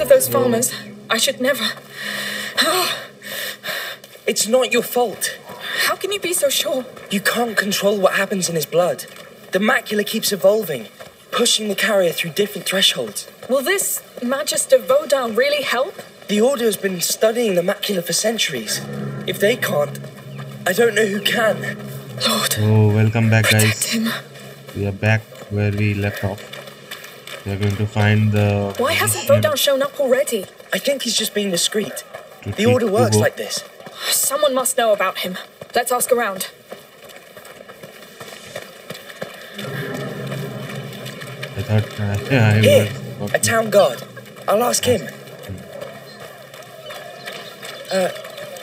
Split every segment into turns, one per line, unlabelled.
of those farmers. I should never. Oh.
It's not your fault.
How can you be so sure?
You can't control what happens in his blood. The macula keeps evolving, pushing the carrier through different thresholds.
Will this Magister Vaudin really help?
The Order has been studying the macula for centuries. If they can't, I don't know who can.
Lord,
Oh, welcome back, guys.
him.
We are back where we left off. We are going to find the.
Why hasn't
physician
Vaudin shown up already?
I think he's just being discreet. The Order works
Ugo.
like this.
Someone must know about him. Let's ask around.
I thought uh, yeah, I
Here, a town guard. I'll ask him. Uh,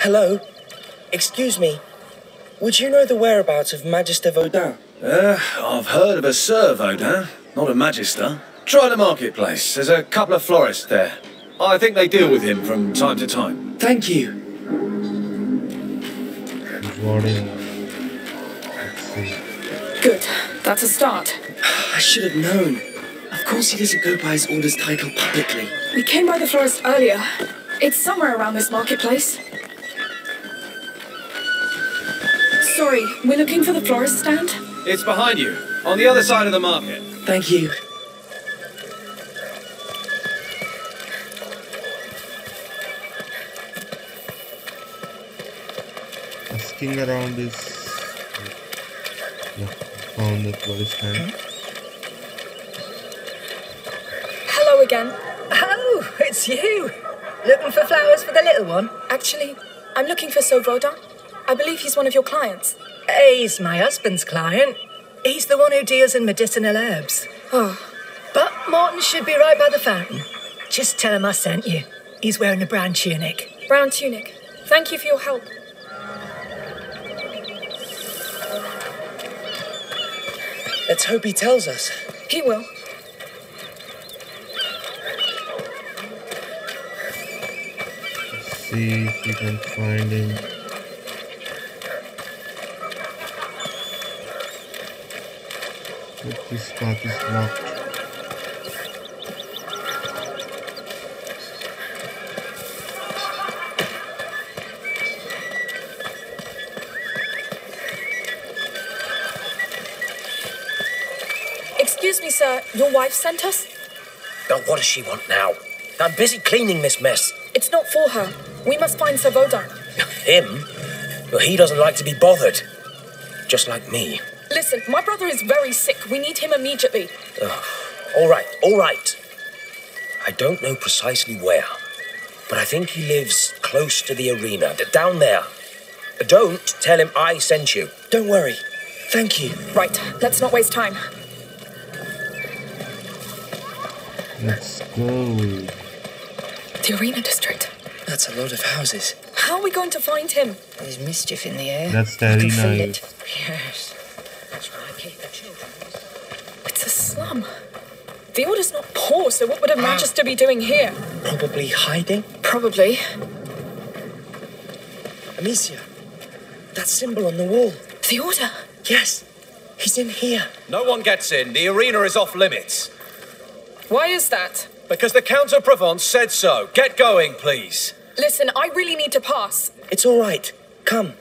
hello? Excuse me. Would you know the whereabouts of Magister Vaudin?
Uh, I've heard of a Sir Vaudin, not a Magister. Try the marketplace. There's a couple of florists there. I think they deal with him from time to time.
Thank you.
What is? Let's.
Good. That's a start.
I should have known. Of course he doesn't go by his order's title publicly.
We came by the florist earlier. It's somewhere around this marketplace. Sorry, we're looking for the florist stand.
It's behind you, on the other side of the market.
Thank you.
Asking around is. Yeah, found the florist stand.
Hello again.
Oh, it's you. Looking for flowers for the little one?
Actually, I'm looking for Sir I believe he's one of your clients.
He's my husband's client. He's the one who deals in medicinal herbs.
Oh,
But Martin should be right by the fountain. Just tell him I sent you. He's wearing a brown tunic.
brown tunic. Thank you for your help.
Let's hope he tells us.
He will.
Let's see if we can find him. But this path is blocked.
Your wife sent us?
Now, what does she want now? I'm busy cleaning this mess.
It's not for her. We must find Sir Vaudin.
Him? Well, he doesn't like to be bothered. Just like me.
Listen, my brother is very sick. We need him immediately.
All right, all right. I don't know precisely where, but I think he lives close to the arena, down there. Don't tell him I sent you.
Don't worry. Thank you.
Right, let's not waste time.
Let's go.
The arena district.
That's a lot of houses.
How are we going to find him?
There's mischief in the air.
That's the
I can
arena
feel it. Yes. That's why I keep the children.
It's a slum. The order's not poor, so what would a magister be doing here?
Probably hiding.
Probably.
Amicia, that symbol on the wall.
The order.
Yes, he's in here.
No one gets in. The arena is off limits.
Why is that?
Because the Count of Provence said so. Get going, please.
Listen, I really need to pass.
It's all right. Come.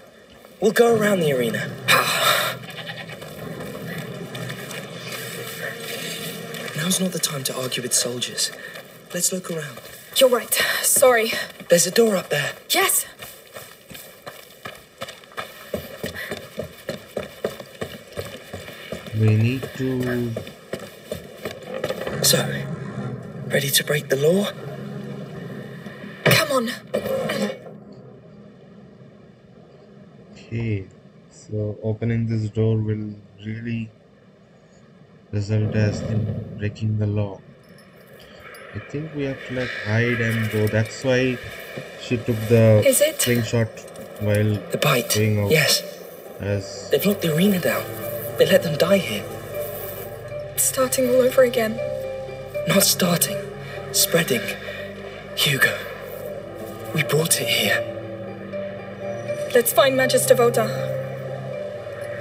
We'll go around the arena. Now's not the time to argue with soldiers. Let's look around.
You're right. Sorry.
There's a door up there.
Yes.
We need to.
So, ready to break the law?
Come on.
Okay. So opening this door will really result as in breaking the law. I think we have to like hide and go. That's why she took the
Is it?
slingshot while
The bite.
going out.
Yes.
As
They've locked the arena down. They let them die here.
It's starting all over again.
Not starting. Spreading. Hugo. We brought it here.
Let's find Magister Vaudin.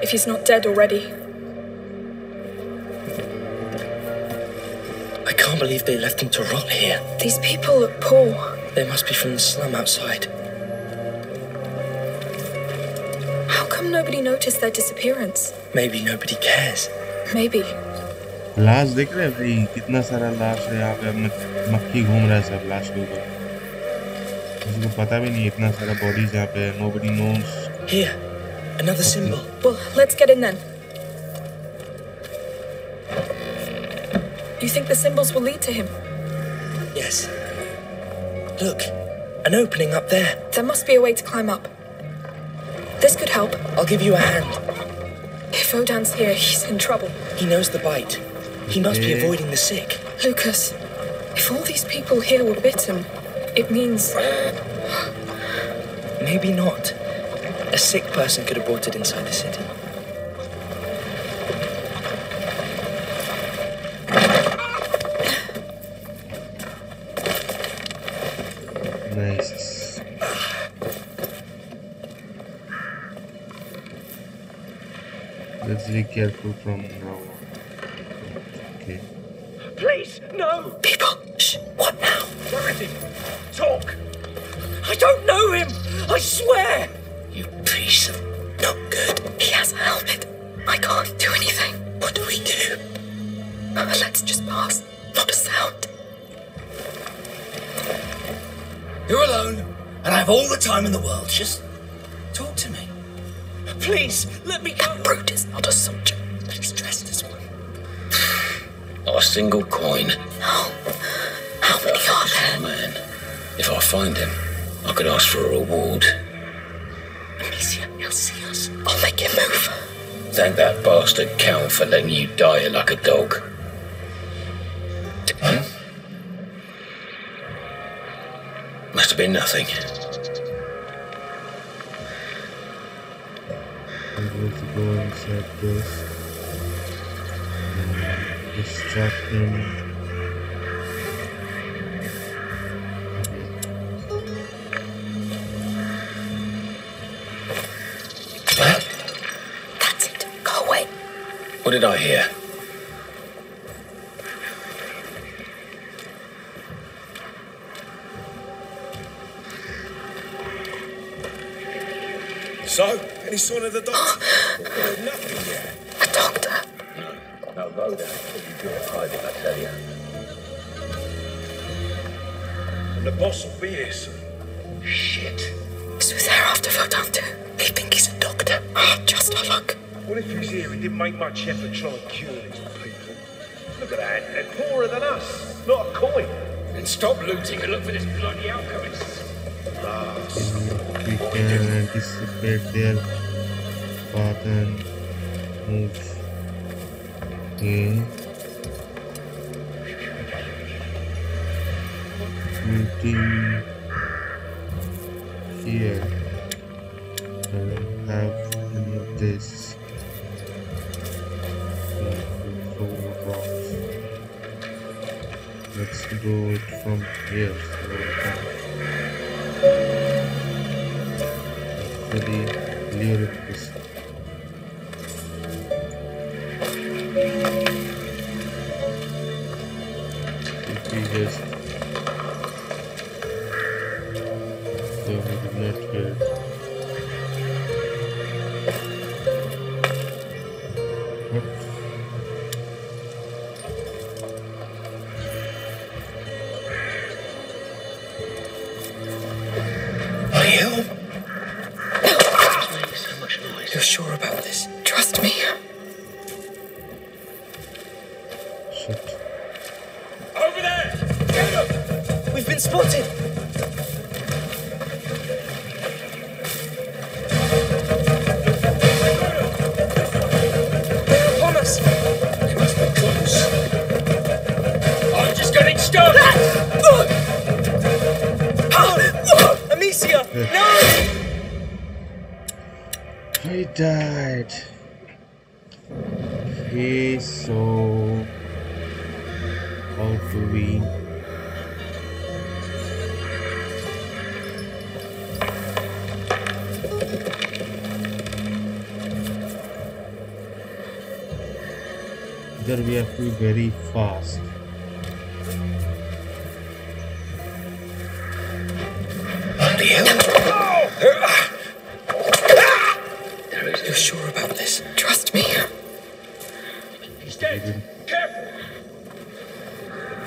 If he's not dead already.
I can't can't believe they left him to rot here.
These people look poor.
They must be from the slum outside.
How come nobody noticed their disappearance?
Maybe nobody cares.
Maybe.
लाश देख रहे हैं? भाई कितना सारा लाश है यहाँ पे मक्खी घूम रहा है सब लाश के ऊपर। किसी को पता भी नहीं इतना सारा बॉडीज यहाँ पे nobody knows
here another symbol.
Well let's get in then. You think the symbols will lead to him?
Yes. Look an opening up there.
There must be a way to climb up. This could help.
I'll give you a hand.
If Vaudin's here he's in trouble.
He knows the bite. He must be
eh.
avoiding the sick.
Lucas, if all these people here were bitten, it means.
Maybe not. A sick person could have brought it inside the city.
Nice. Let's be careful from now on.
Like a dog. Hmm? Must have been nothing.
Let's go inside this. And distract him.
That's it. Go away.
What did I hear?
Any sign of the doctor? There's nothing yet.
A doctor.
No, Vaudin will be good at hiding, I tell you.
And the boss will be here soon.
Shit.
So they're after Vaudin too. They think he's a doctor. Oh, just our luck.
What if he's here and didn't make much effort trying to cure these people? Look at that, they're poorer than us. Not a coin.
And stop looting and look for this bloody alchemist.
Ah, We can anticipate their path and move. Okay. Looting here. Don't have any of this. Let's do it from here. Actually lure
been spotted! They're upon us!
They must be close. I'm just getting started. Ah! Ah! Ah!
Amicia! No!
He died. very fast.
You're sure about this? Trust
me. He's dead. Careful.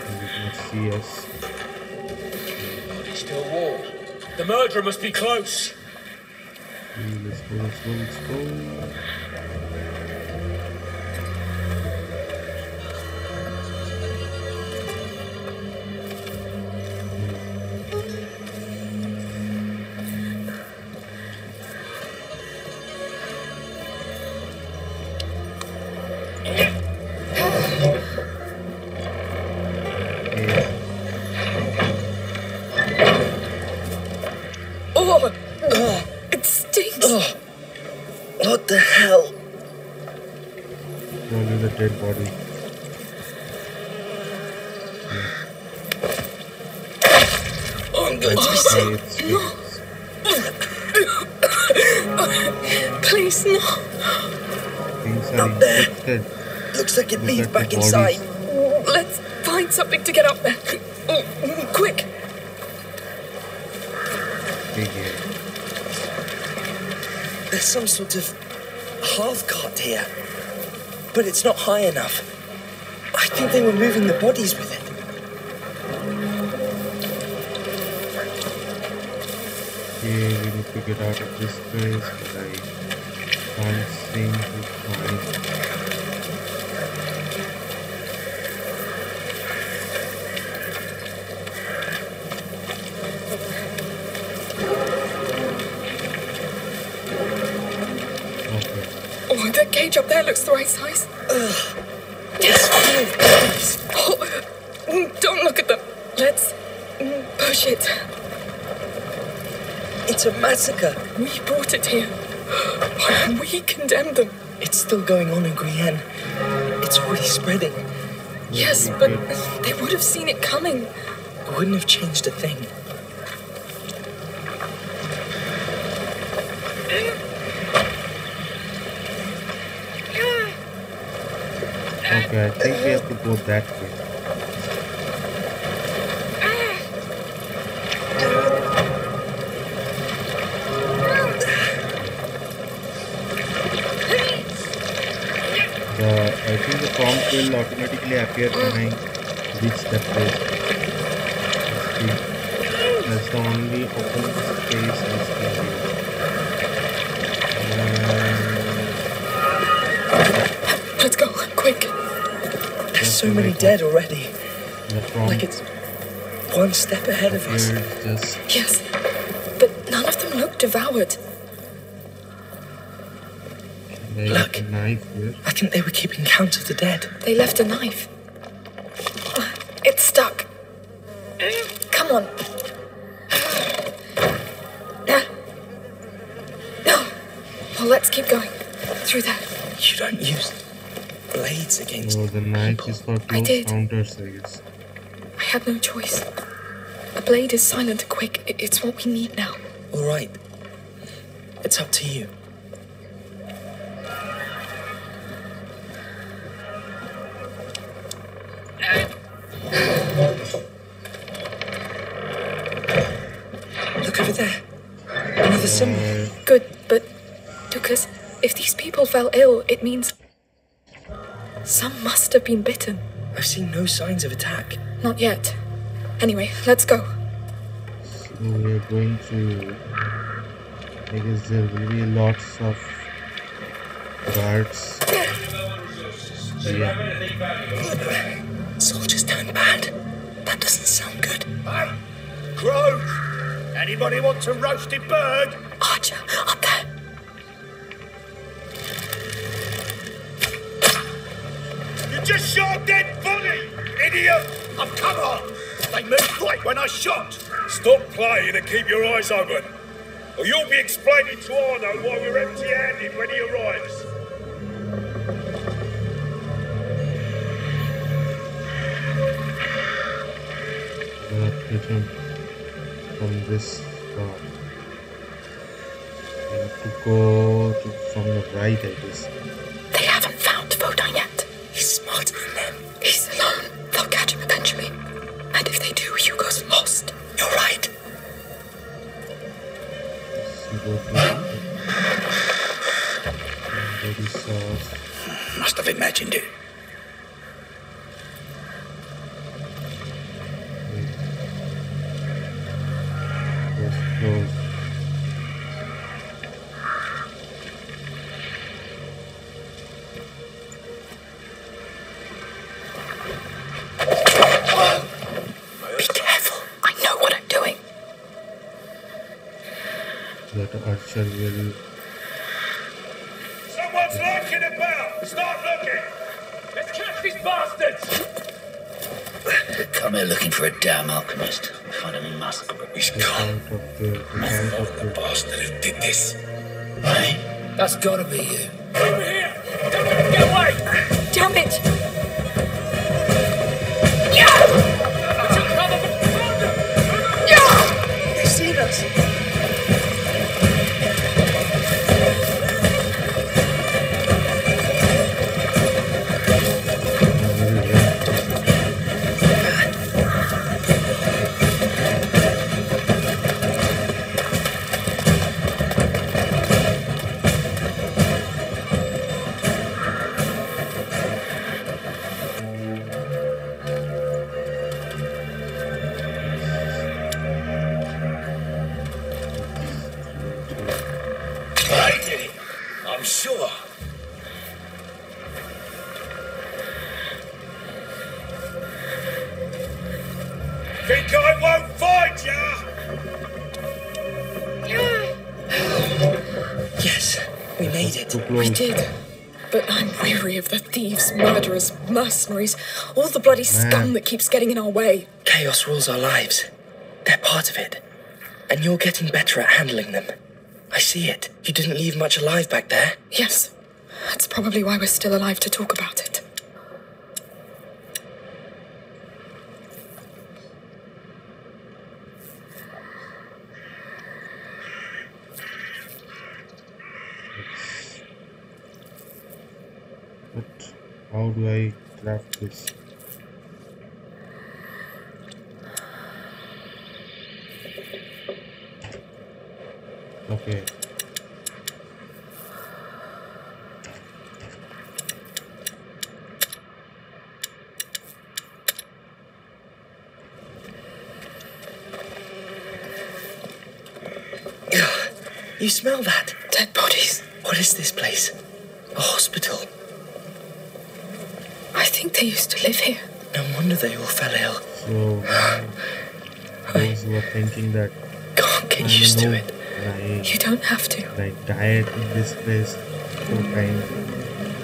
He did not see
us. Body's still
warm. The murderer must be
close. It's
not high enough. I think they were moving the bodies with it.
Okay, we need to get out of this place, but I can't seem to find. Okay,
Oh, the cage up there looks the right size.
It's full of bodies.
Oh, don't look at them. Let's push it.
It's a massacre.
We brought it here. We condemned them.
It's still going on in Guyenne. It's already spreading.
Yes, but they would have seen it coming.
It wouldn't have changed a thing.
Okay, I think we have to go that way. The I think the prompt will automatically appear when I reach that place. That's the only open space I see here.
So many dead already. Like it's one step ahead of us.
Yes, but none of them look devoured.
Look.
a knife here.
I think they were keeping count of the dead.
They left a knife.
So is for
I
close
did.
counters, I guess.
I had no choice. A blade is silent and quick. It's what we need now.
All right. It's up to you. Look over there. Another symbol.
Good, but Lucas, if these people fell ill, it means some must have been bitten.
I've seen no signs of attack.
Not yet. Anyway, let's go.
so we are going to. I guess there will be lots of guards. Yeah,
Soldiers turned bad. That doesn't sound good.
Hey, Crows! Anybody want a roasted bird?
Archer, up there.
Just shot dead body, idiot! Oh, come on! They moved right when I shot. Stop playing and keep your eyes open. Or you'll be explaining to Arnaud why we're empty-handed when he arrives.
we have to jump from this spot. We have to go to, from the right, I guess.
Mercenaries, all the bloody scum that keeps getting in our way.
Chaos rules our lives. They're part of it. And you're getting better at handling them. I see it. You didn't leave much alive back there.
Yes, that's probably why we're still alive to talk about it.
How do I craft this? Okay.
You smell that?
Dead bodies.
What is this place? A hospital.
I think they used to live here.
No wonder they all fell ill.
So those who are thinking that
Can't get
I'm
used to it.
like
You don't have to.
like diet in this place so kind.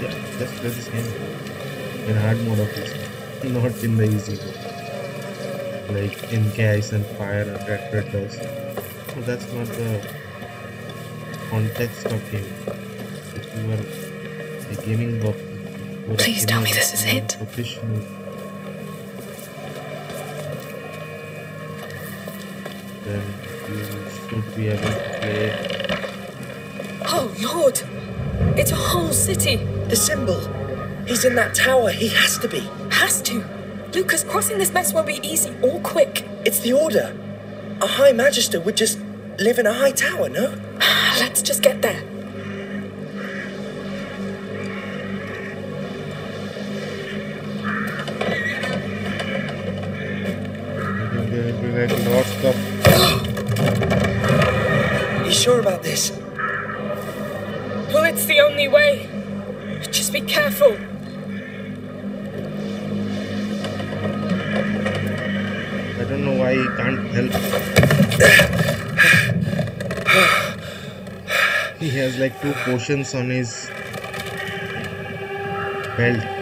Yeah, just play this game in hard mode of this, not in the easy mode. Like in Gas and Fire and Red Red does. No, that's not the context of game. If you are a gaming buff, you are a
Please tell me this is it.
Then you should be able to play
Oh, Lord! It's a whole city.
The symbol. He's in that tower. He has to be.
Has to. Lucas, crossing this mess won't be easy or quick.
It's the order. A High Magister would just live in a high tower, no?
Ah, let's just get there.
I think there will be like lots of
You sure about this?
Well, it's the only way. Just be careful.
I don't know why he can't help. he has like two potions on his belt.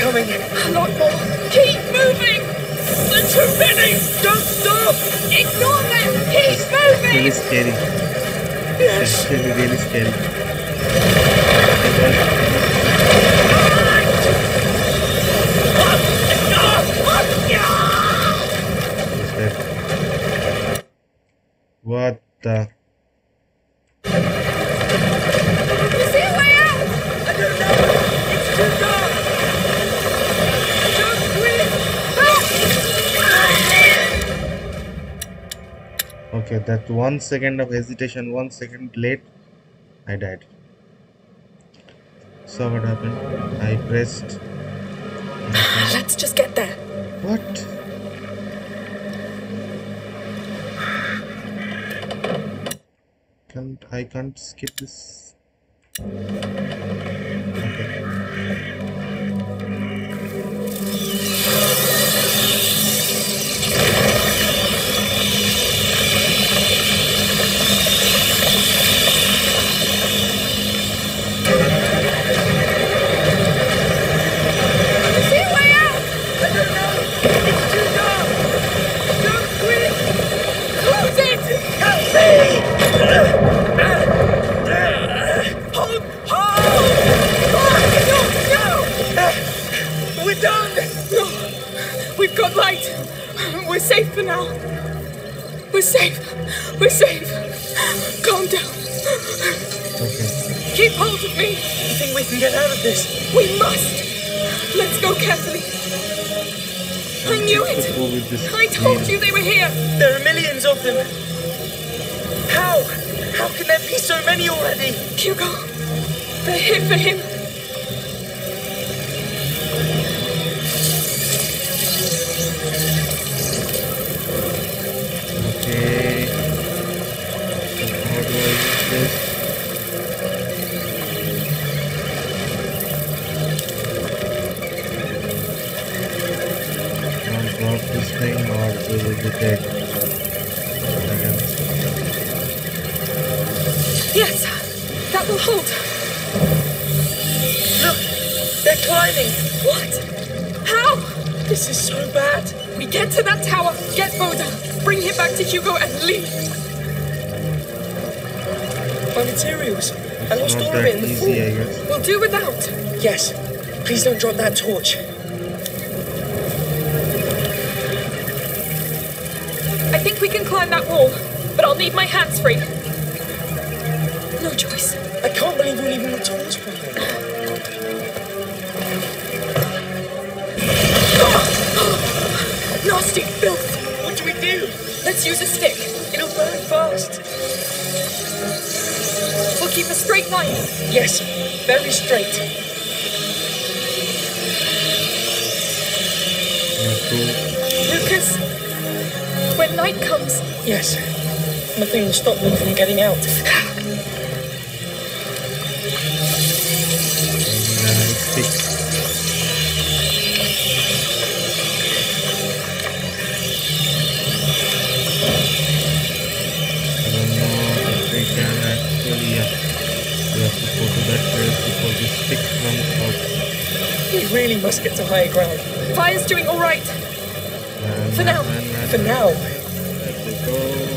Coming!
A lot more. Keep moving!
There's too many! Don't stop!
Ignore them! Keep
Really
moving!
scary.
Yes!
It's really, really scary. Because Who's that? What the?
You see a way out?
I don't know! It's too dark!
Don't quit!
Okay, that one second of hesitation, one second late, I died. So what happened? I pressed.
Let's just get there.
What? Can't I can't skip this? Okay.
We've got light! We're safe for now. We're safe. We're safe. Calm down.
Okay.
Keep hold of me.
You think we can get out of this?
We must. Let's go carefully. I knew it.
go with this
I told you they were here.
There are millions of them! How? How can there be so many already?
Hugo, they're here for him.
Okay. How do I use this? Can't drop this thing or they will be dead. Seconds.
Yes, that will hold.
Look! They're climbing!
What? How?
This is so bad!
We get to that tower, get Vaudin, bring him back to Hugo and leave.
My materials! I lost all of it in the fall.
We'll do without.
Yes. Please don't drop that torch.
I think we can climb that wall, but I'll need my hands free. No choice.
I can't believe you're leaving the torch behind.
Nasty filth.
What do we do?
Let's use a stick.
It'll burn fast.
We'll keep a straight line.
Yes, very straight.
You have to
Lucas, when night comes,
Yes. Nothing will stop them from getting out.
we
really must get to higher ground.
fire's doing all right. For now.
For now.
Let it go.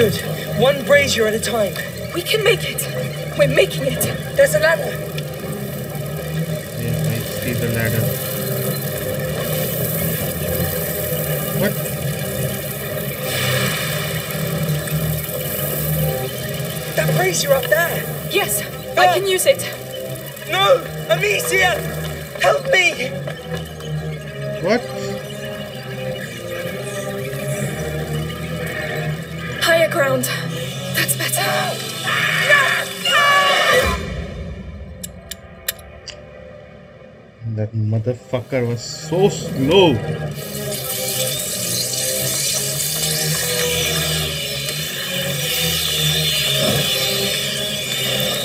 Good. One brazier at a time.
We can make it. We're making it.
There's a ladder.
Yeah, I see the ladder. What?
That brazier up there.
Yes, I can use it.
No! Amicia!
Motherfucker was so slow.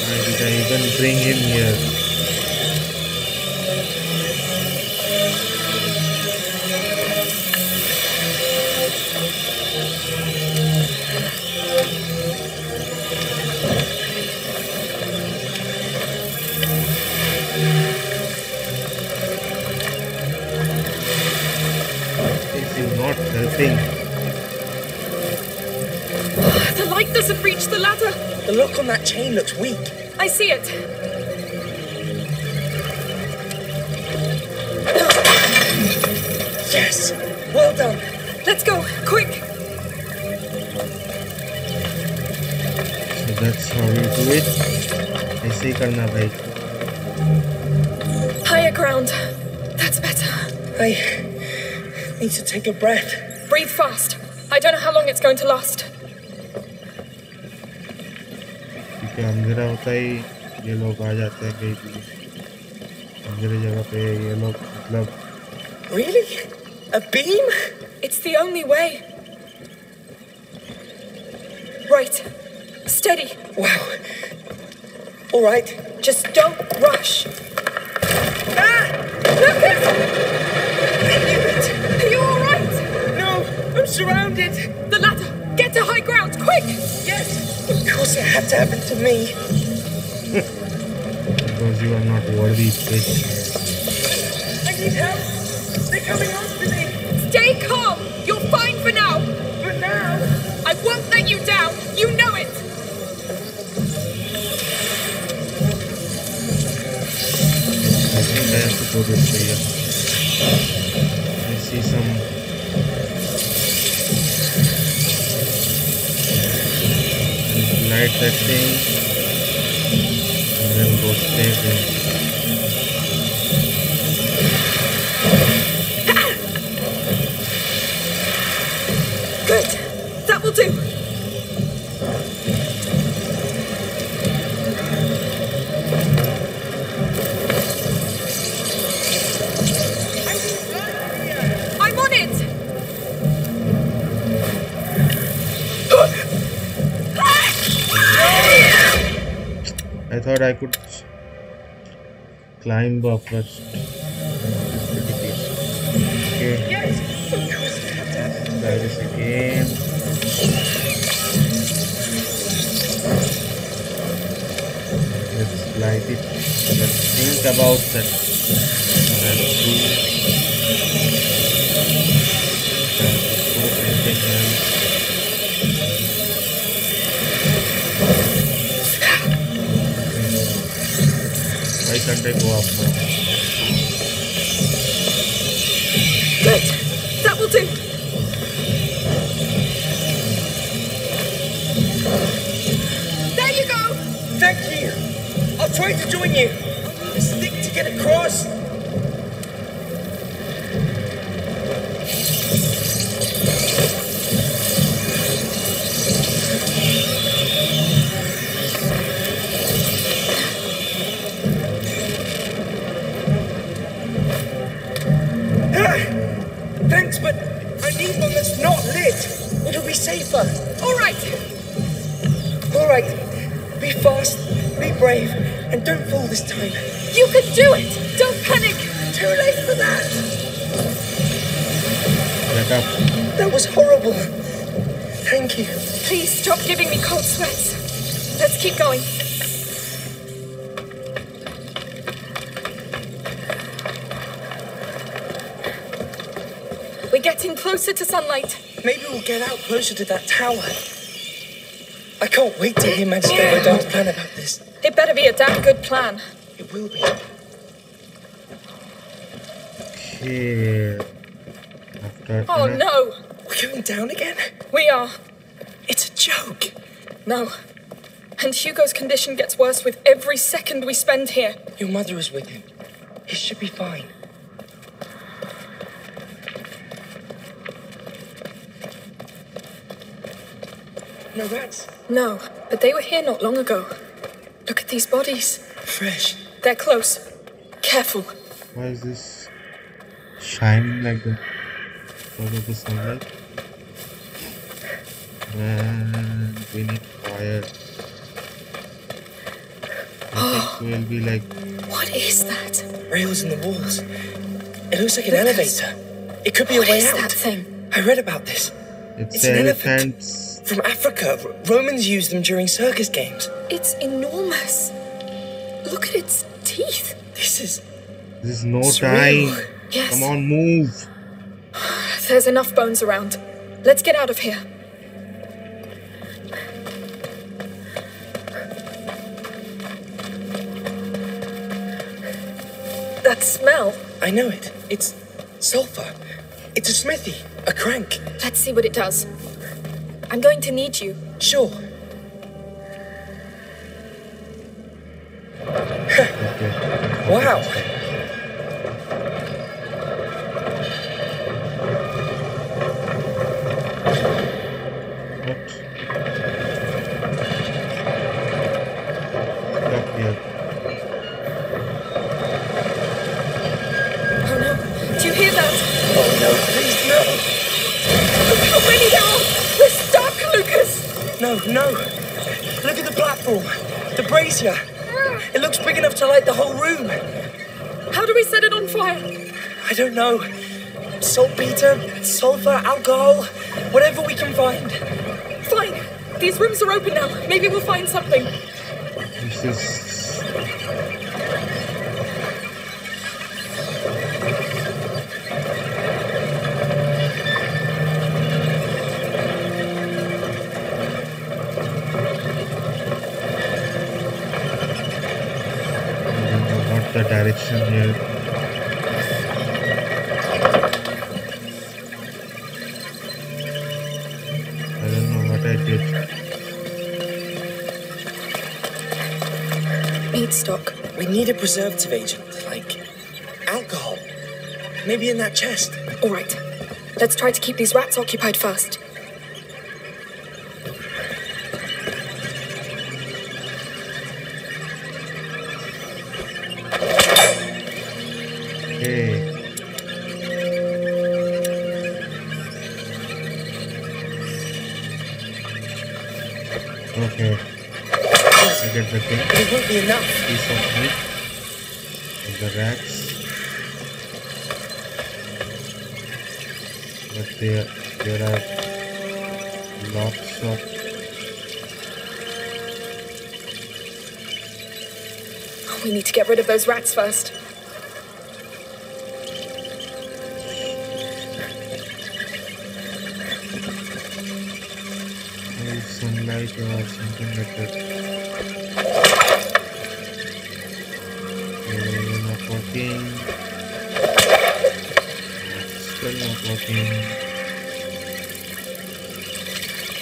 Why did I even bring him here?
that chain looks weak.
I see it.
Yes! Well done!
Let's go, quick.
So that's how you do it. ऐसे ही करना भाई.
Higher ground. That's better.
I need to take a breath.
Breathe fast. I don't know how long it's going to last.
अंधेरा होता ही ये लोग आ जाते हैं कहीं भी अंधेरे जगह पे ये लोग मतलब
Really? A beam?
It's the only way. Right. Steady.
Wow. All right.
Just don't rush.
Ah!
Lucas!
I knew it!
Are you alright?
No! I'm surrounded!
The ladder! Get to high ground, quick!
Yes! It had to happen to me.
because you are not worthy bitch.
I need help! They're coming after me!
Stay calm! You're fine for now!
But now...
I won't let you down! You know it!
I think I have to go this way. yeah. I see some and light that thing and thought I could climb pretty peaceful. Okay, try this again. Let's light it. Let's think about that. That do. To do Why can't I go up?
Good! That will do! There you go!
Thank you! I'll try to join you! Get out closer to that tower. I can't wait to hear Magister Vaudin's plan about this.
It better be a damn good plan.
It will be.
Okay. After
Oh
that-
no!
We're going down again?
We are.
It's a joke.
No. And Hugo's condition gets worse with every second we spend here.
Your mother is with him. He should be fine. No rats.
No, but they were here not long ago. Look at these bodies.
Fresh.
They're close. Careful.
Why is this shining like that? Because of the sunlight? And we need fire. I think oh. we'll be like
What is that?
Rails in the walls. It looks like an
Lucas.
elevator. It could be
What
a way
is
out.
that thing?
I read about this.
it's,
It's an elephant.
Elephants.
From Africa. R- Romans used them during circus games.
It's enormous. Look at its teeth.
This is.
There's no
Surreal.
time.
Yes.
Come on, move.
There's enough bones around. Let's get out of here. That smell.
I know it. It's sulfur. It's a smithy. A crank.
Let's see what it does. I'm going to need you.
Sure. Wow.
What? Stop here.
Oh no. Do you hear that?
Oh no, please no.
Look how many there are. We're stuck, Lucas.
No, no. Look the. The brazier. It looks big enough to light the whole room.
How do we set it on fire?
I don't know. Saltpeter, sulfur, alcohol, whatever we can find.
Fine. These rooms are open now. Maybe we'll find something.
This is. I don't know what the direction here. I don't know what I did.
Meat stock.
We need a preservative agent, like alcohol. Maybe in that chest.
All right. Let's try to keep these rats occupied first.
Get
rid of those rats first.
or something like that. Okay, not working. Still not working.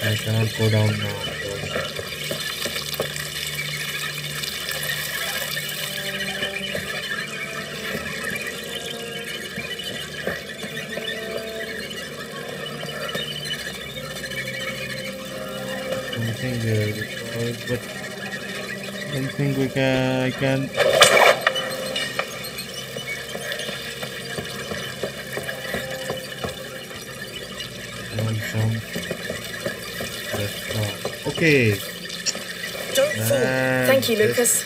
I cannot go down now. Can. I can. Don't jump. That's far. Okay.
Don't fall.
Thank you, Lucas.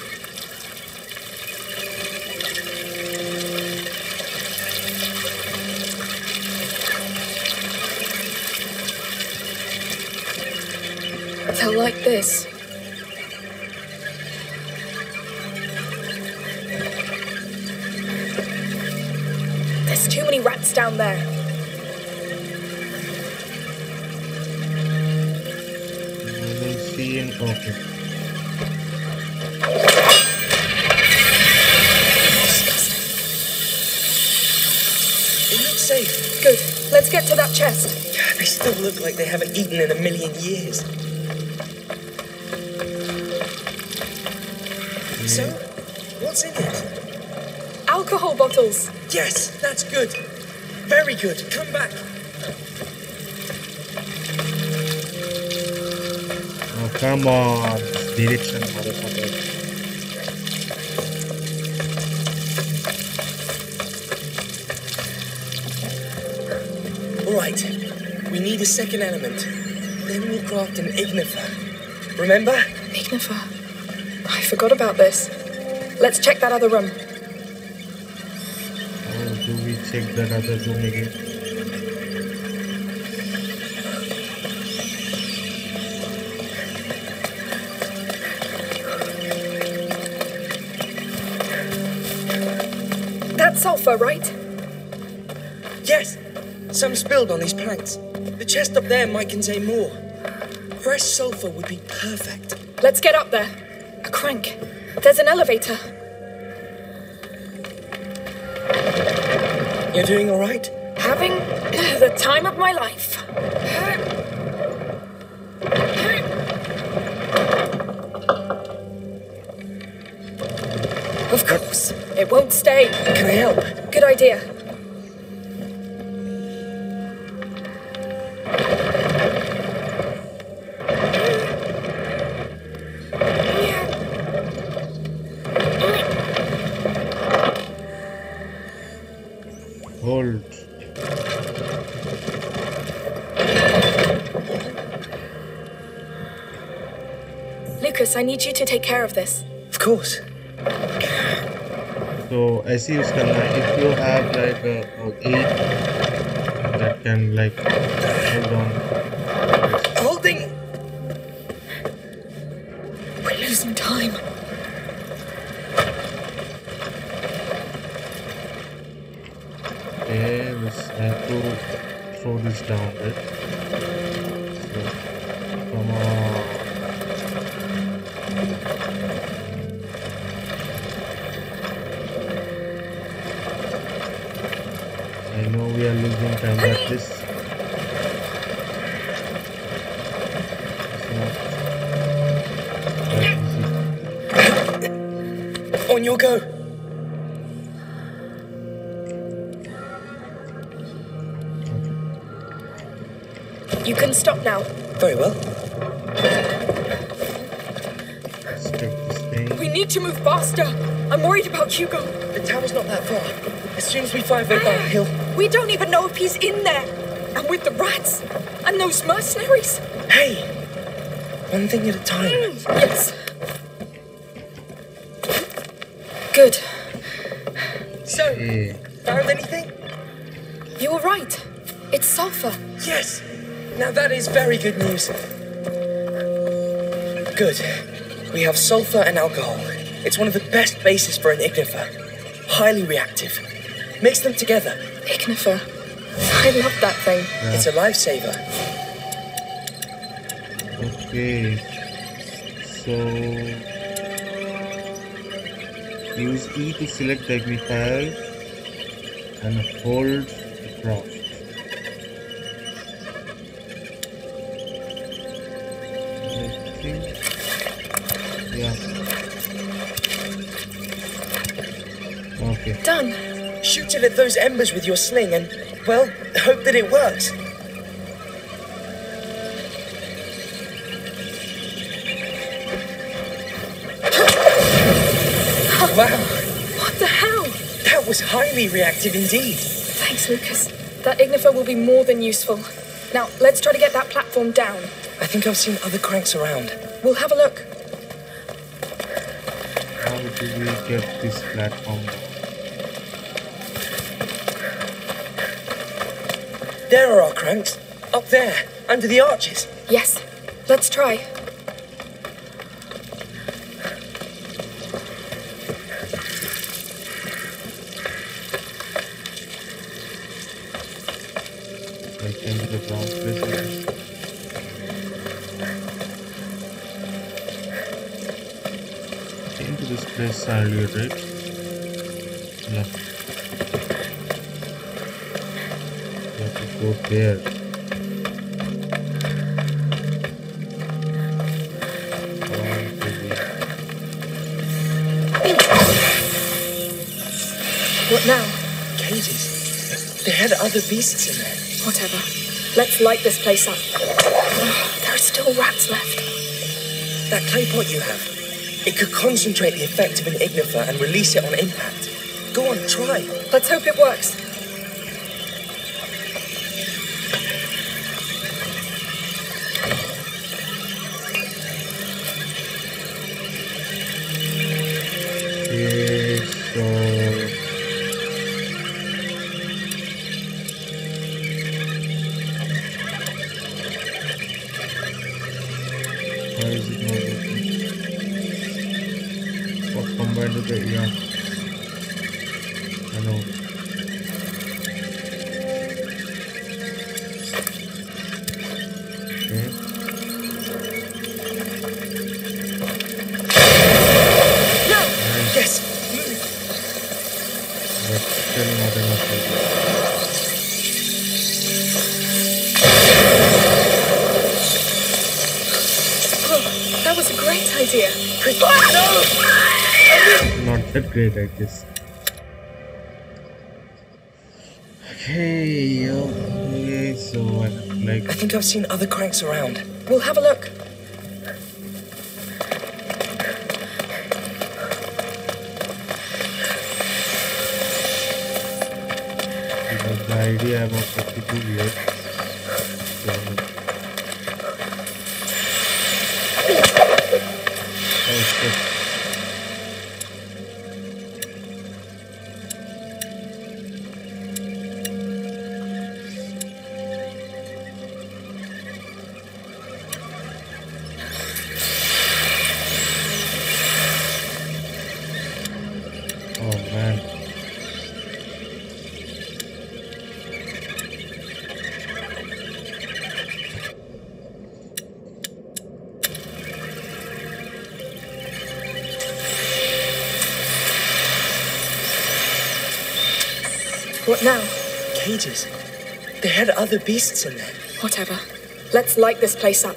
They'll like this. There's too many rats down there.
I don't see
It looks safe.
Good. Let's get to that chest.
They still look like they haven't eaten in a million years. So, what's in it?
Alcohol bottles.
Yes, that's good. Very good. Come back.
Come on. Direction, motherfucker.
Alright, we need a second element. Then we'll craft an ignifer. Remember?
Ignifer? I forgot about this. Let's check that other room.
How do we check that other room again?
Sulfur, right?
Yes. Some spilled on these planks. The chest up there might contain more. Fresh sulfur would be perfect.
Let's get up there. A crank. There's an elevator.
You're doing all right?
Having the time of my life. Of course. It won't stay.
Can I help?
Good idea.
Hold.
Lucas, I need you to take care of this.
Of course.
So ऐसे ही उसका ना if you have like a, a eight that can like hold on.
Holding.
We're losing time.
Okay, let's have to throw this down, right? we are losing time, but this. It's not that easy.
On your go.
You can stop now.
Very well.
Let's take this thing.
We need to move faster. I'm worried about Hugo.
The tower's not that far. As soon as we find Vampire Hill. Ah!
We don't even know if he's in there. And with the rats and those mercenaries.
Hey! One thing at a time.
Mm, yes. Good.
So, found anything?
You were right. It's sulfur.
Yes! Now that is very good news. Good. We have sulfur and alcohol. It's one of the best bases for an ignifer. Highly reactive. Mix them together.
Ignifer. I love that thing.
It's a lifesaver.
Okay. So use E to select the magnifier and hold
those embers with your sling and, well, hope that it works. Wow,
What the hell?
that was highly reactive indeed.
Thanks, Lucas. That ignifer will be more than useful. Now, let's try to get that platform down.
I think I've seen other cranks around.
We'll have a look.
How do we get this platform?
There are our cranks. Up there, under the arches.
Yes. Let's try.
Into the wrong place. Came to this place earlier, right? Yeah. We have to go there.
What now?
Cages. They had other beasts in there.
Whatever. Let's light this place up. Oh, there are still rats left.
That clay pot you have. It could concentrate the effect of an ignifer and release it on impact. Go on, try.
Let's hope it works. Great,
I guess. Okay, okay, so I like
I think I've seen other cranks around.
We'll have a look.
the, idea about what to do here. So,
Cages. They had other beasts in there.
Whatever. Let's light this place up.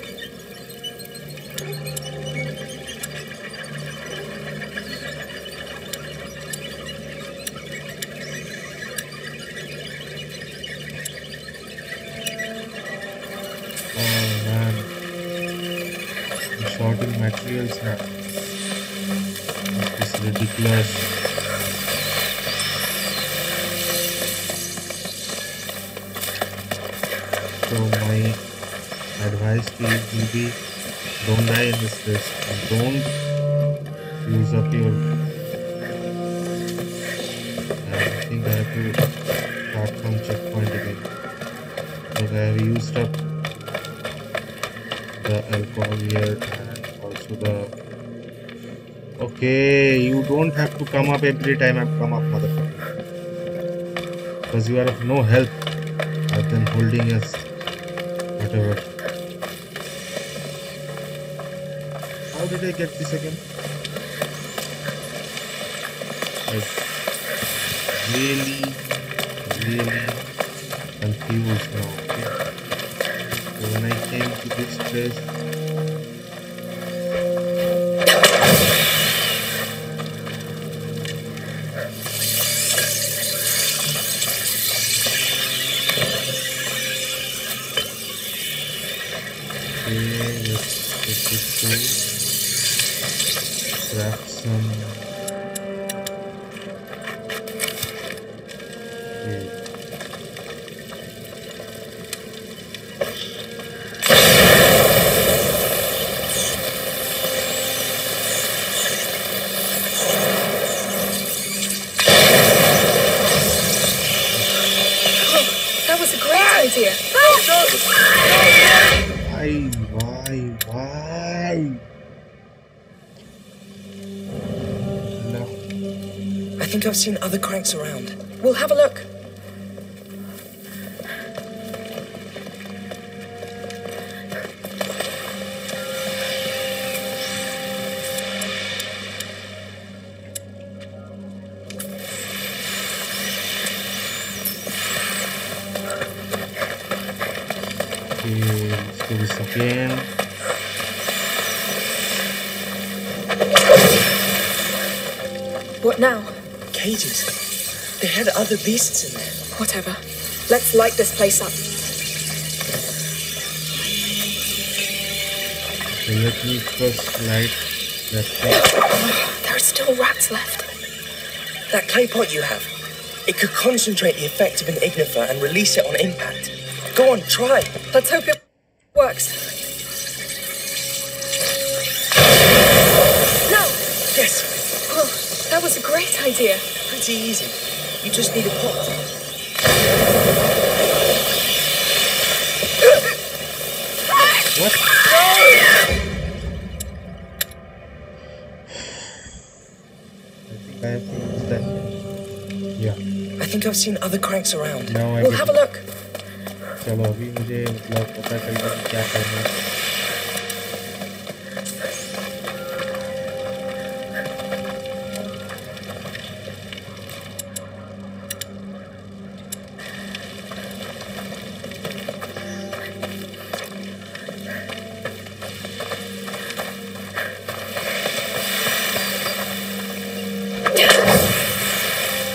To from checkpoint again. Because I have used up the alcohol here and also the okay you don't have to come up every time I come up motherfucker. Because you are of no help other than holding us whatever. How did I get this again? Like really really confused now okay so when I came to this place, okay, let's get this through. Craft some.
Around.
We'll have a
beasts in there.
Whatever. Let's light this place up.
Okay, let me first light that thing.
There are still rats left.
That clay pot you have. It could concentrate the effect of an ignifer and release it on impact. Go on, try.
Let's hope it works. No!
Yes.
Oh, that That was a great idea.
Pretty easy. You just need a seen other cranks around.
now I
We'll
get
have a
it.
look.
चलो अभी मुझे मतलब पता चल गया कि क्या करना है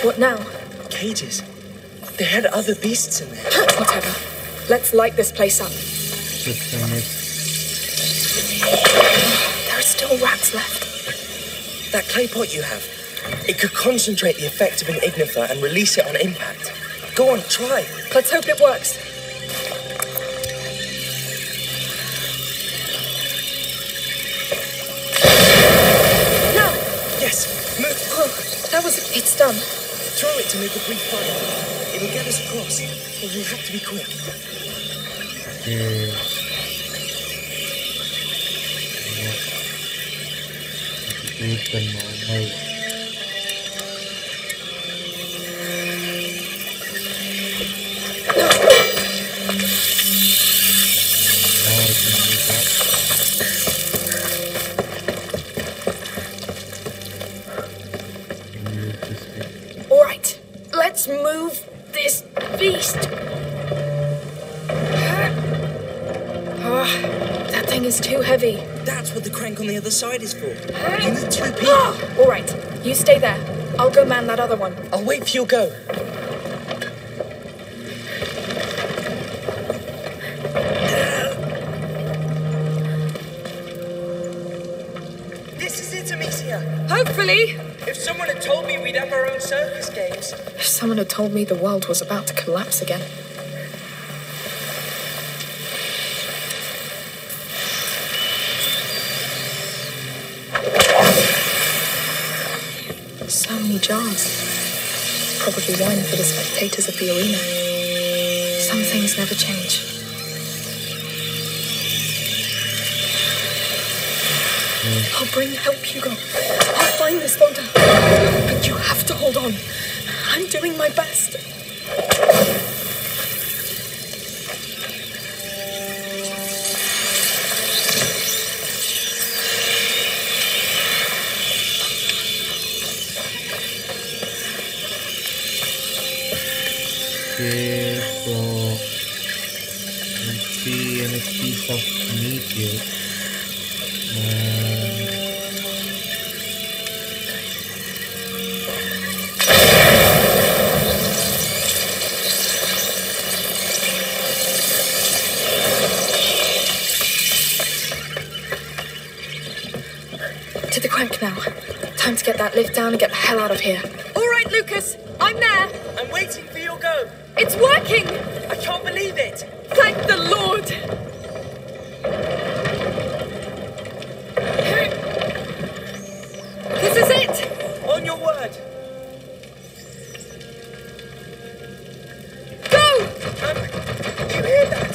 What now?
Cages. They had other beasts in there.
Whatever. Let's light this place up. There are still rats left.
That clay pot you have, it could concentrate the effect of an ignifer and release it on impact. Go on, try.
Let's hope it works. Now!
Yes, move.
Oh, that was. It's done.
Throw it to make a brief fire. It'll get us across, but we'll have to be quick.
okay. Do it the normal one. Now I can use that. Can use this thing.
All right, let's move this beast. Ah, that thing is too heavy.
That's what the crank on the other side is for.
You
need two people.
Ah, all right, you stay there. I'll go man that other one.
I'll wait for your go. This is it, Amicia.
Hopefully.
If someone had told me we'd have our own circus games,
If someone had told me the world was about to collapse again. So many jars. Wine for the spectators of the arena. Some things never change. I'll bring help, Hugo. I'll find this folder. But you have to hold on. I'm doing my best.
See piece of meat here.
To the crank now. Time to get that lift down and get the hell out of here. All right, Lucas. I'm there.
I'm waiting for your go.
It's working.
I can't believe it.
Thank the Lord. This is it.
On your word.
Go.
Um, you hear that?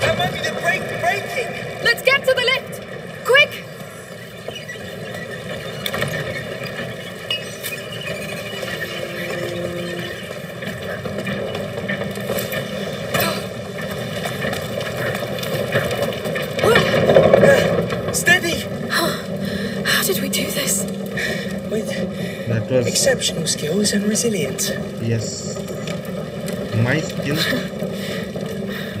That might be the brake breaking.
Let's get to the lift. Quick.
Steady.
How did we do this?
With
that was
exceptional skills and resilience.
yes, my skill,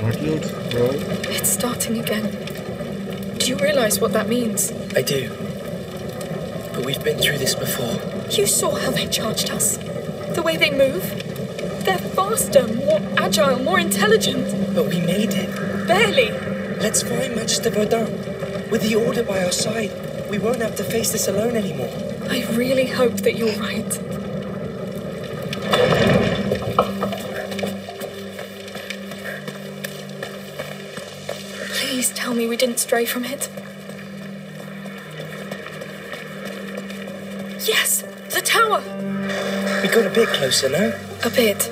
not yours, bro.
It's starting again. Do you realize what that means?
I do. But we've been through this before.
You saw how they charged us. The way they move. They're faster, more agile, more intelligent.
But we made it.
Barely.
Let's find Magister Vaudin. With the order by our side, we won't have to face this alone anymore.
I really hope that you're right. Please tell me we didn't stray from it. Yes, the tower. tower.
We got a bit closer now.
A bit.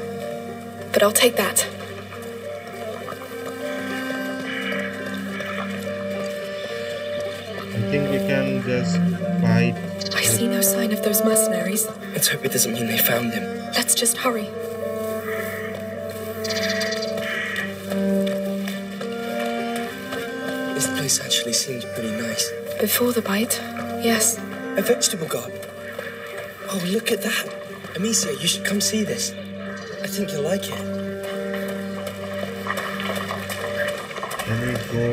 But I'll take that.
I think we can just fight.
I see no sign of those mercenaries.
Let's hope it doesn't mean they found him.
Let's just hurry.
Place actually seems pretty nice.
Before the bite, yes.
A vegetable garden. Oh, look at that. Amicia, you should come see this. I think you'll like it.
Can we go?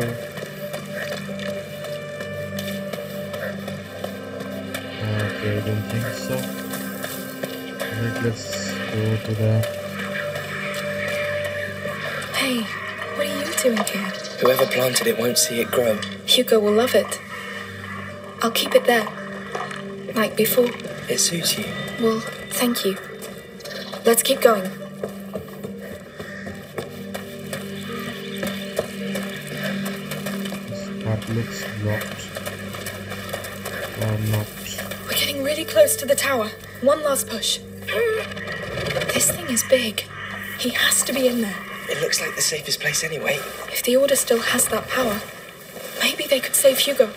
Uh, okay, I don't think so. Alright, let's go to the.
Hey, what are you doing here?
Whoever planted it won't see it grow.
Hugo will love it. I'll keep it there. Like before.
It suits you.
Well, thank you. Let's keep going.
This part looks locked. Or not.
We're getting really close to the tower. One last push. This thing is big. He has to be in there.
It looks like the safest place anyway.
The Order still has that power, maybe they could save Hugo.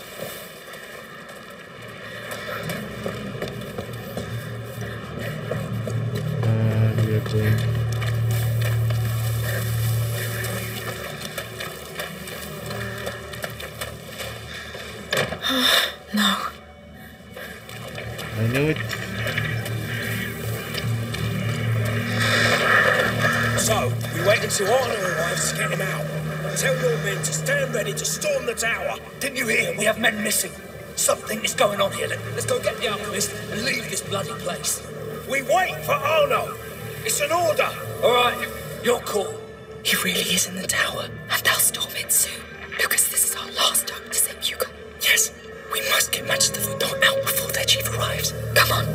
Place.
We wait for Arnaud. It's an order.
All right, your call.
He really is in the tower.
And they'll storm it soon. Lucas, this is our last hope to save Hugo.
Yes, we must get Magister Vaudin out before their chief arrives.
Come on.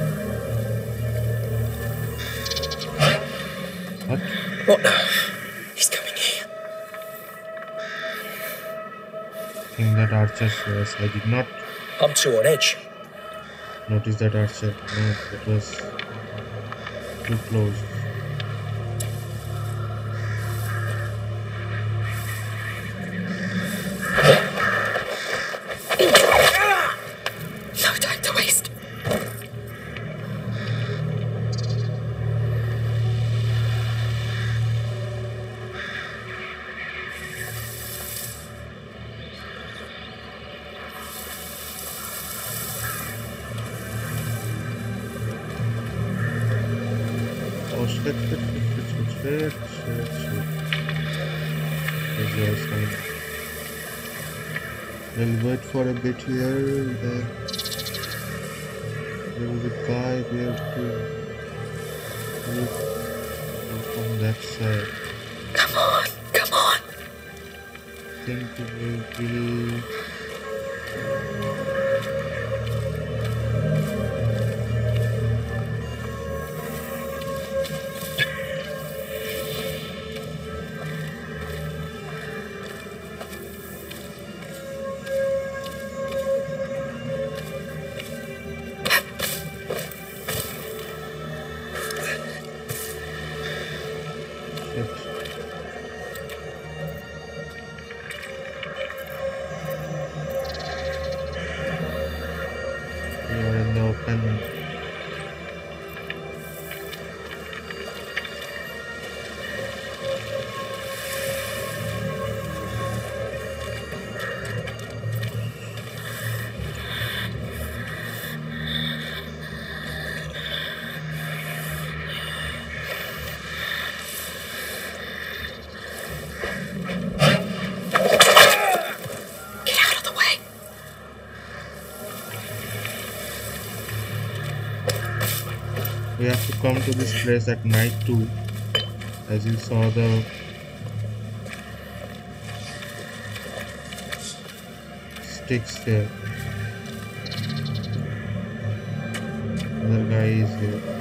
What?
What now? He's coming here.
I think that archers was. I did not
I'm too on edge.
Notice that archer. No, it was too close. Bit here, then there was a guy there too look from that side.
Come on, come on.
think we will We have to come to this place at night too. As you saw the sticks there. Other guy is here.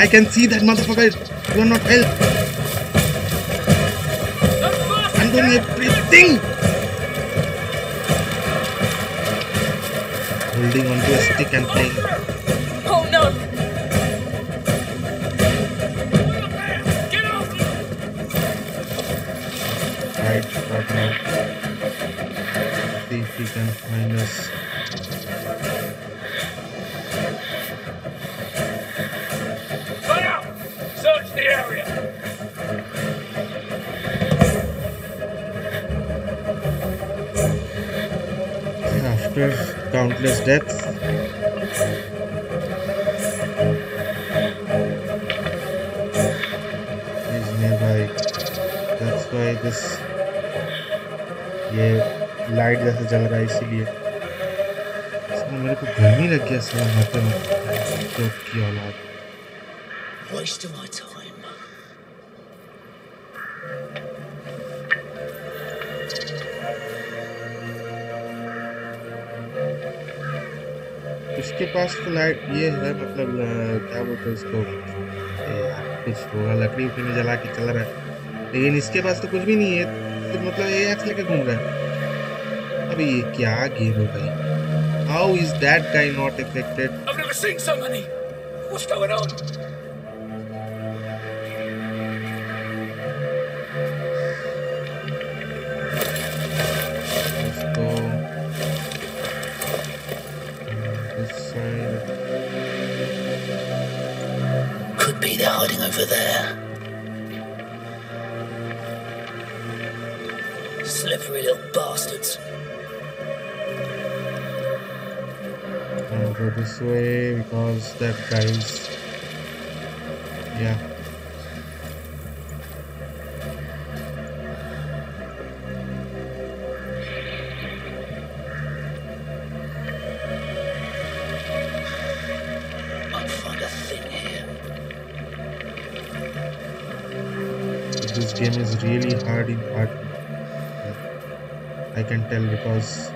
I can see that motherfucker. Are not help. I'm doing everything. Holding onto a stick and playing.
Oh no!
Right, right now. See if he can find us. Countless deaths, he's nearby. That's why this ये light जैसे जल रहा है इसीलिए। इसमें मेरे को गर्मी लग गया साला मरते मरते तो की औलाद उसके पास तो लाइट ये है मतलब क्या बोलते हैं इसको कुछ होगा, लकड़ी उकड़ी जला के चल रहा है। लेकिन इसके पास तो कुछ भी नहीं है तो मतलब ये एक्स लेके घूम रहा है। अब ये क्या गेम है भाई? How is that guy not affected
I've never seen so many. What's going on?
I'll go this way because that guy's yeah. This game is really hard in hard I can tell because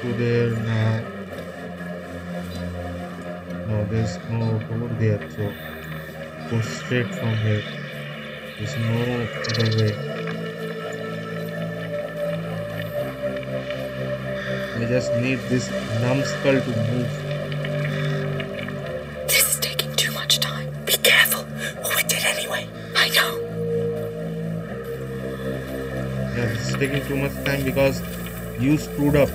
to there now no there's no door there so go straight from here there's no other way I just need this numbskull to move
This is taking too much time.
Be careful. We did anyway.
I know.
Yeah, this is taking too much time because you screwed up.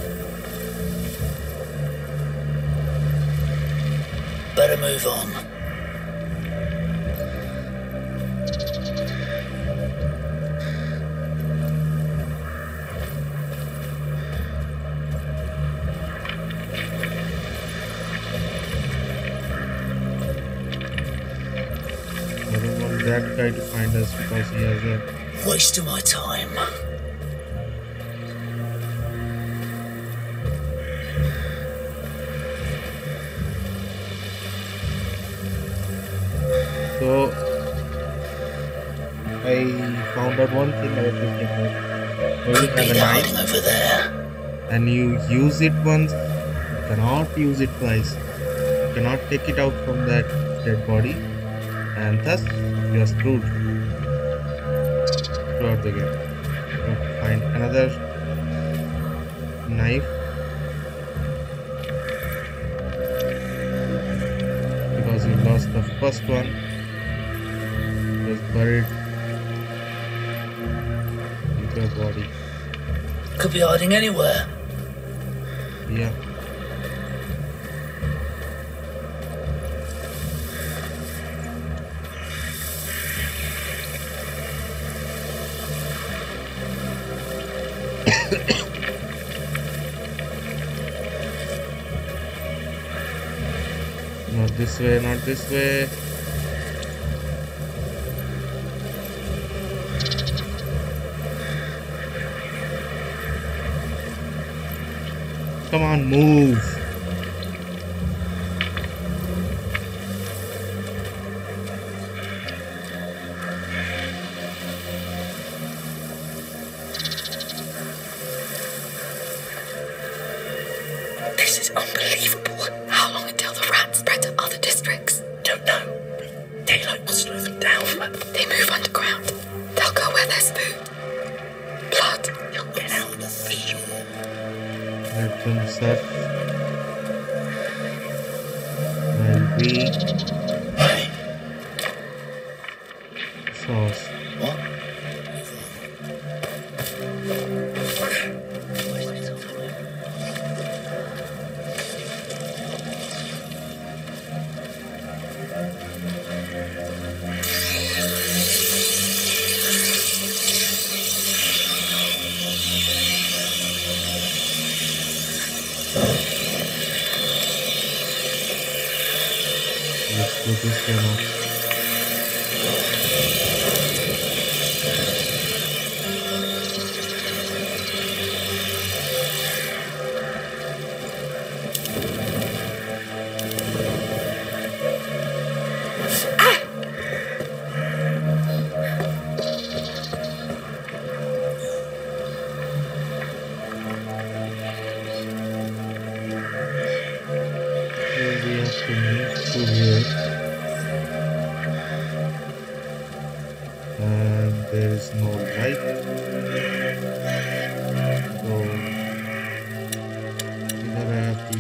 Move on.
I don't want that guy to find us because he has a.
Waste of my time. Hiding over there.
and you use it once, you cannot use it twice. You cannot take it out from that dead body, and thus you are screwed throughout the game. You find another knife because you lost the first one. It was buried with your body.
Could be hiding anywhere.
Yeah. not this way, not this way. Come on, move.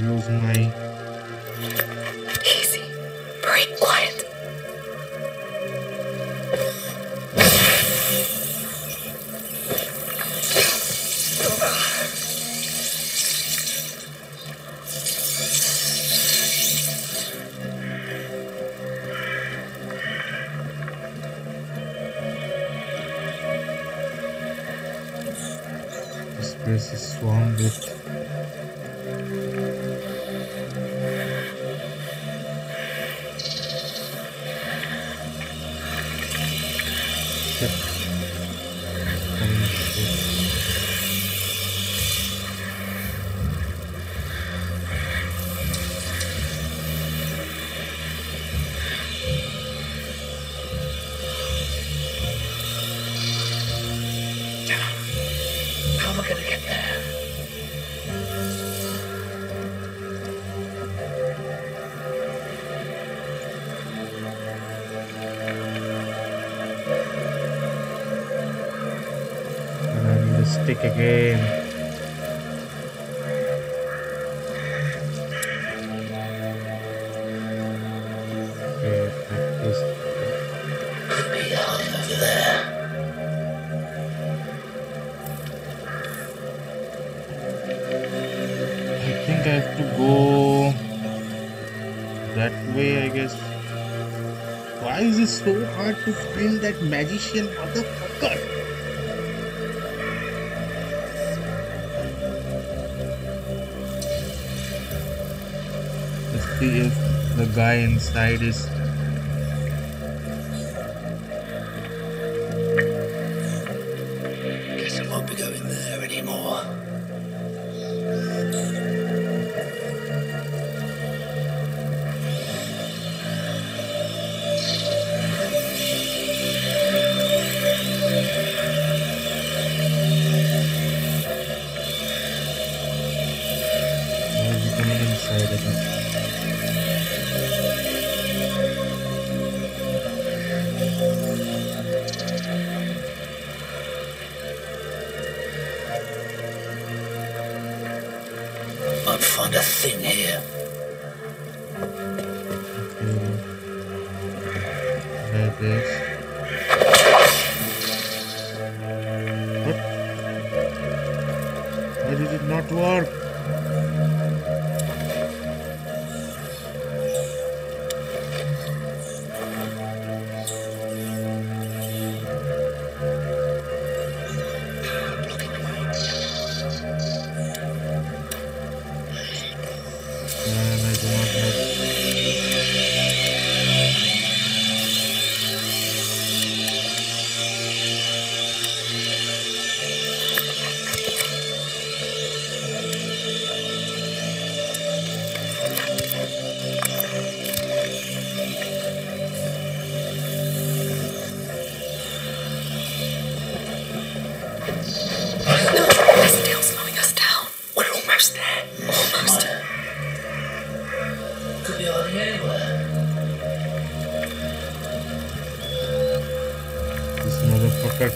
I have need a inside is.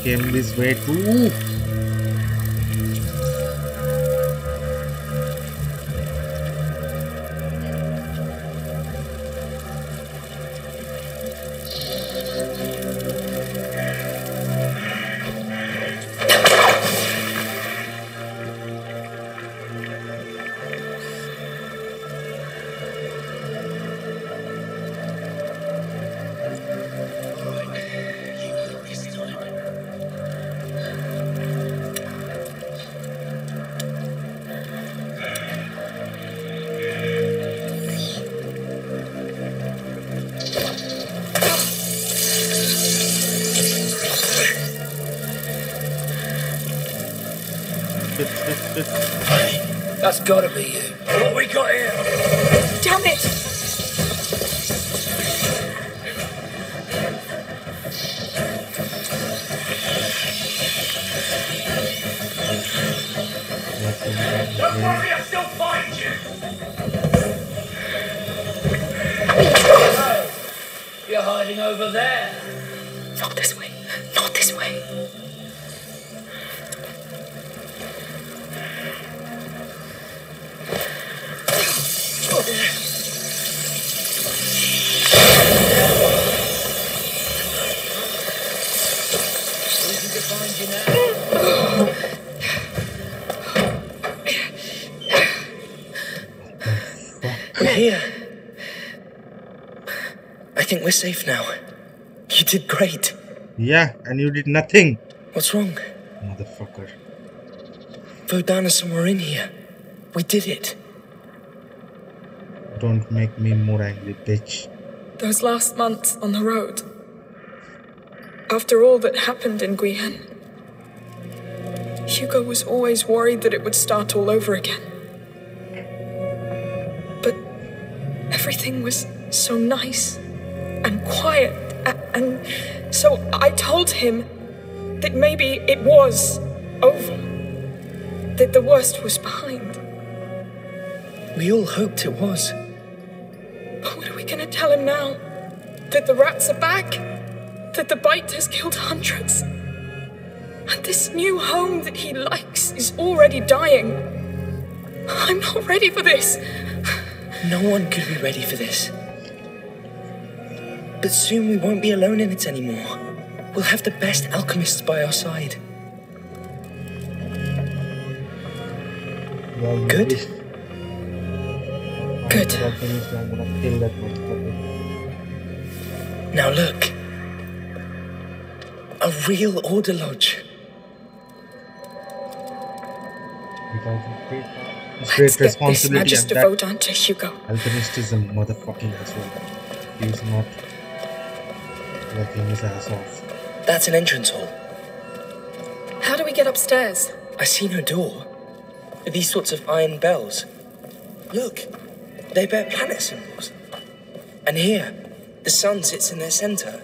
Came this way too.
Safe now. You did great.
Yeah, and you did nothing,
What's wrong?
motherfucker.
Vaudin's somewhere in here. We did it.
Don't make me more angry, bitch.
Those last months on the road. After all that happened in Guyenne, Hugo was always worried that it would start all over again. But everything was so nice and quiet, and so I told him that maybe it was over, that the worst was behind.
We all hoped it was.
But what are we gonna tell him now? That the rats are back? That the bite has killed hundreds? And this new home that he likes is already dying? I'm not ready for this.
No one could be ready for this. But soon we won't be alone in it anymore. We'll have the best alchemists by our side. Good.
Good.
I'm gonna finish, I'm gonna kill that motherfucker.
Now look. A real order lodge.
Of great,
Let's
great
get this
responsibility and
Magister
that
Vaudin to Hugo.
alchemist is a motherfucking asshole. He's not working his ass off.
That's an entrance hall.
How do we get upstairs?
I see no door. These sorts of iron bells. Look, they bear planet symbols. And here, the sun sits in their center.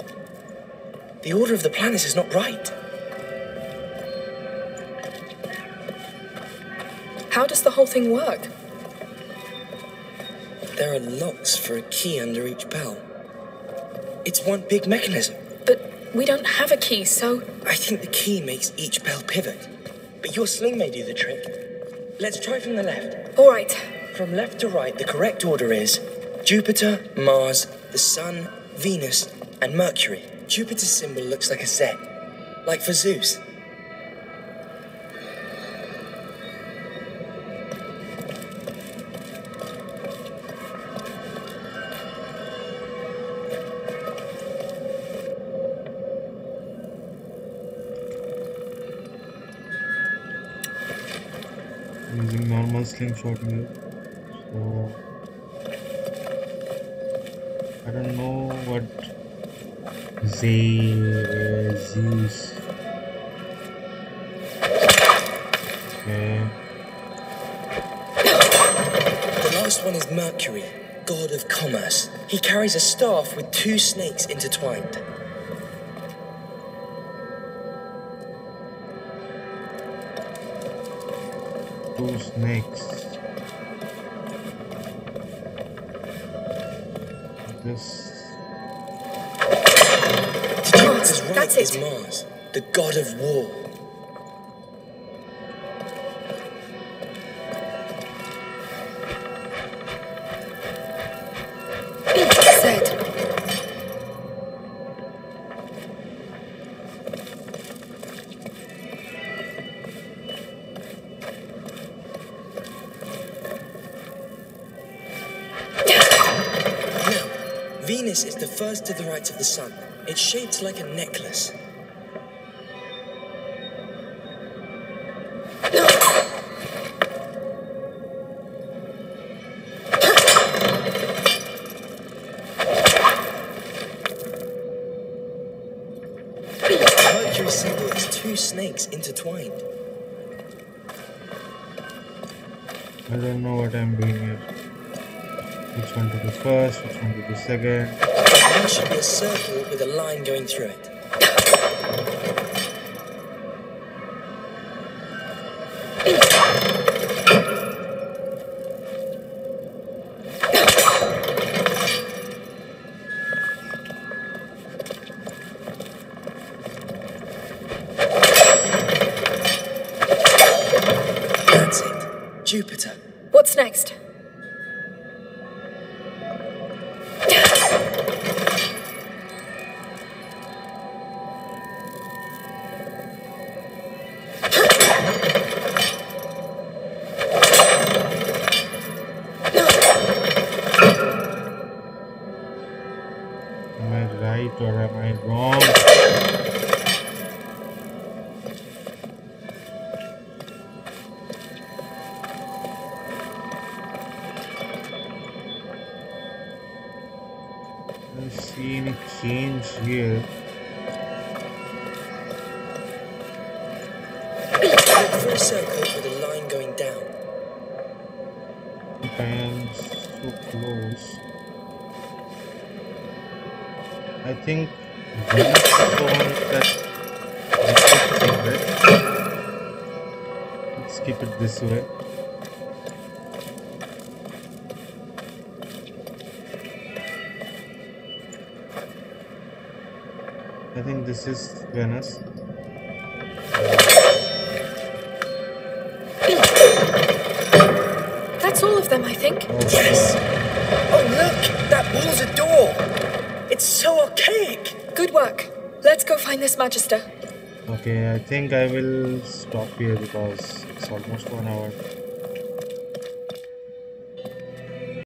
The order of the planets is not right.
How does the whole thing work?
There are locks for a key under each bell. It's one big mechanism.
But we don't have a key, so
I think the key makes each bell pivot. But your sling may do the trick. Let's try from the left.
all right.
From left to right, the correct order is Jupiter, Mars, the Sun, Venus, and Mercury. Jupiter's symbol looks like a Z, like for Zeus.
Slingshot move. So I don't know what Z uh, Zeus. Okay.
The last one is Mercury, god of commerce. He carries a staff with two snakes intertwined.
Two snakes. This
that's
is. Mars, the god of war. Right of the sun. It's shaped like a necklace. Mercury symbol is two snakes intertwined.
I don't know what I'm doing here. Which one to do first, which one to do second.
There should be a circle with a line going through it.
Them, I think.
Yes! Oh, look! That wall's a door! It's so archaic!
Good work. Let's go find this Magister.
Okay, I think I will stop here because it's almost one hour.